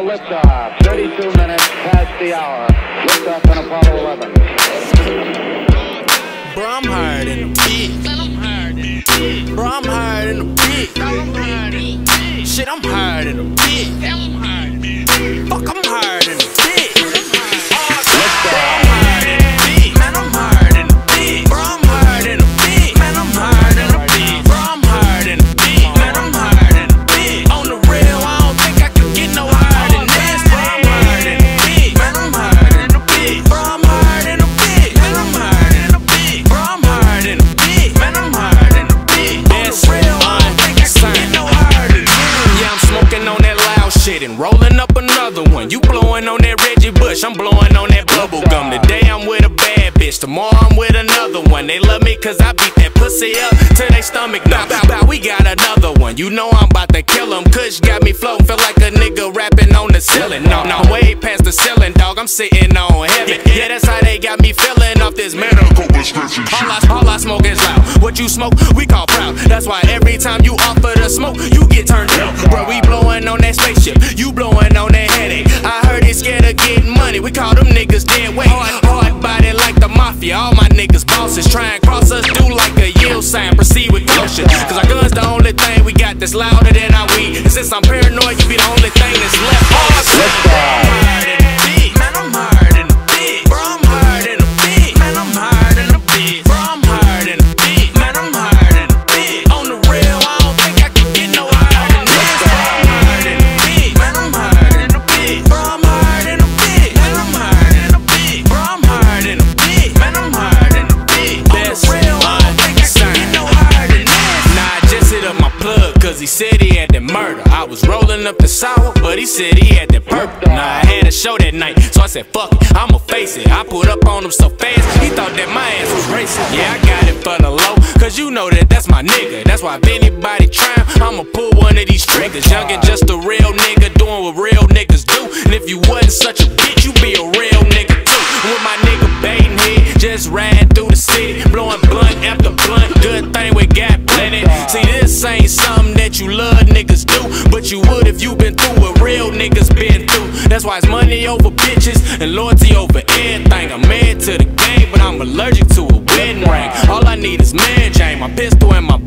a liftoff. 32 minutes past the hour. Liftoff on Apollo 11. Bro, I'm hard in the bitch. Bro, I'm hard in the bitch. Shit, I'm hard in the bitch. Tomorrow I'm with another one. They love me cause I beat that pussy up to their stomach. Now, bow, bow, we got another one. You know I'm about to kill him. Kush got me floating, feel like a nigga rapping on the ceiling. No, no, way past the ceiling, dog. I'm sitting on heaven. Yeah, that's how they got me feeling off this medical prescription. All I, all I smoke is loud. What you smoke, we call proud. That's why every time you offer the smoke, you get turned down. Bro, we blowing on that spaceship, you blowing I'm paranoid, cause he said he had that murder. I was rolling up the sour, but he said he had that purple. Nah, I had a show that night, so I said, fuck it, I'ma face it. I put up on him so fast, he thought that my ass was racing. Yeah, I got it for the low, cause you know that that's my nigga. That's why if anybody tryin', I'ma pull one of these triggers. Youngin just a real nigga doing what real niggas do. And if you wasn't such a bitch, you'd be a real nigga that you love niggas do, but you would if you been through what real niggas been through. That's why it's money over bitches and loyalty over everything. I'm mad to the game, but I'm allergic to a wedding ring. All I need is man Jane, my pistol and my